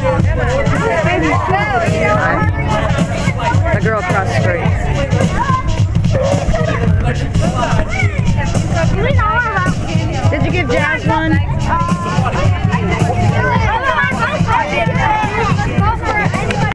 The girl across the street. Did you give Jazz one?